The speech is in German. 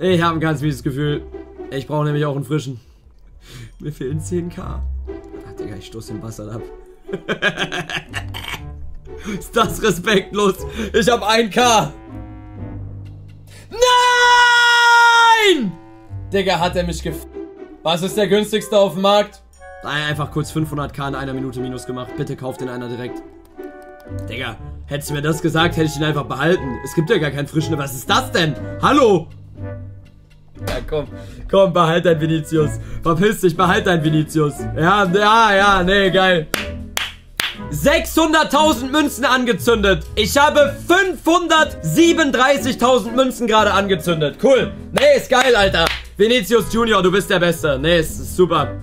Ich habe ein ganz mieses Gefühl. Ich brauche nämlich auch einen frischen. Mir fehlen 10k. Ach, Digga, ich stoße den Bastard ab. Ist das respektlos? Ich habe 1k. Nein! Digga, hat er mich gef... Was ist der günstigste auf dem Markt? Einfach kurz 500k in einer Minute minus gemacht. Bitte kauft den einer direkt. Digga, hättest du mir das gesagt, hätte ich ihn einfach behalten. Es gibt ja gar keinen frischen. Was ist das denn? Hallo? Ja, komm. Komm, behalt dein Vinicius. Verpiss dich, behalt dein Vinicius. Ja, ja, ja, nee, geil. 600.000 Münzen angezündet. Ich habe 537.000 Münzen gerade angezündet. Cool. Nee, ist geil, Alter. Vinicius Junior, du bist der Beste. Nee, ist super.